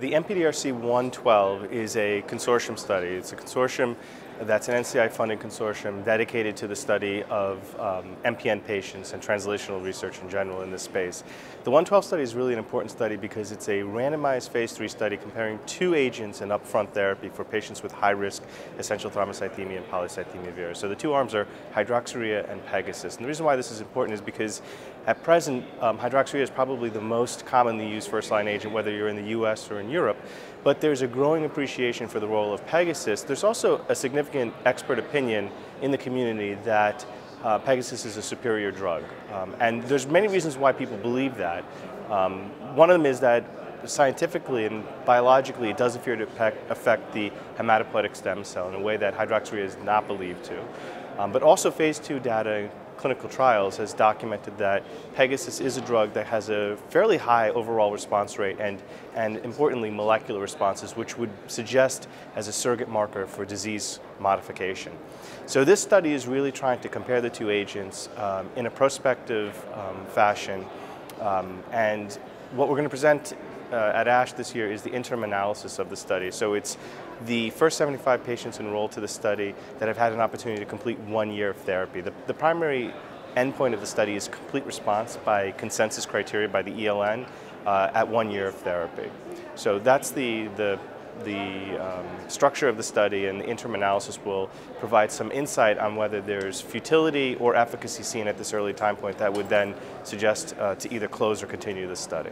The MPDRC 112 is a consortium study. It's a consortium that's an NCI funded consortium dedicated to the study of um, MPN patients and translational research in general in this space. The 112 study is really an important study because it's a randomized phase three study comparing two agents in upfront therapy for patients with high risk essential thrombocythemia and polycythemia vera. So the two arms are hydroxyurea and Pegasys. And the reason why this is important is because at present, um, is probably the most commonly used first line agent, whether you're in the US or in Europe. But there's a growing appreciation for the role of Pegasys. There's also a significant expert opinion in the community that uh, Pegasys is a superior drug. Um, and there's many reasons why people believe that. Um, one of them is that scientifically and biologically it does appear to affect the hematopoietic stem cell in a way that hydroxyurea is not believed to. Um, but also phase two data clinical trials has documented that Pegasys is a drug that has a fairly high overall response rate and, and importantly molecular responses, which would suggest as a surrogate marker for disease modification. So this study is really trying to compare the two agents um, in a prospective um, fashion um, and what we're going to present uh, at ASH this year is the interim analysis of the study. So it's the first 75 patients enrolled to the study that have had an opportunity to complete one year of therapy. The, the primary endpoint of the study is complete response by consensus criteria by the ELN uh, at one year of therapy. So that's the, the the um, structure of the study and the interim analysis will provide some insight on whether there's futility or efficacy seen at this early time point that would then suggest uh, to either close or continue the study.